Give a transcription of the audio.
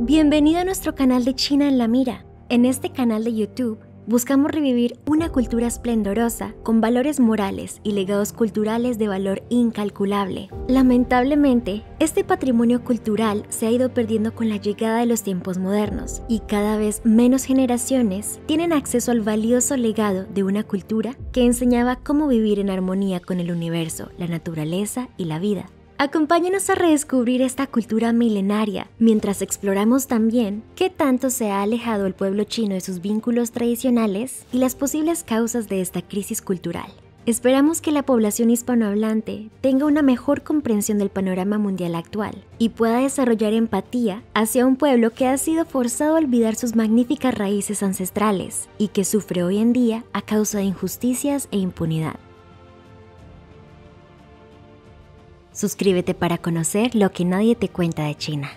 Bienvenido a nuestro canal de China en la Mira. En este canal de YouTube buscamos revivir una cultura esplendorosa con valores morales y legados culturales de valor incalculable. Lamentablemente, este patrimonio cultural se ha ido perdiendo con la llegada de los tiempos modernos y cada vez menos generaciones tienen acceso al valioso legado de una cultura que enseñaba cómo vivir en armonía con el universo, la naturaleza y la vida. Acompáñanos a redescubrir esta cultura milenaria mientras exploramos también qué tanto se ha alejado el pueblo chino de sus vínculos tradicionales y las posibles causas de esta crisis cultural. Esperamos que la población hispanohablante tenga una mejor comprensión del panorama mundial actual y pueda desarrollar empatía hacia un pueblo que ha sido forzado a olvidar sus magníficas raíces ancestrales y que sufre hoy en día a causa de injusticias e impunidad. Suscríbete para conocer lo que nadie te cuenta de China.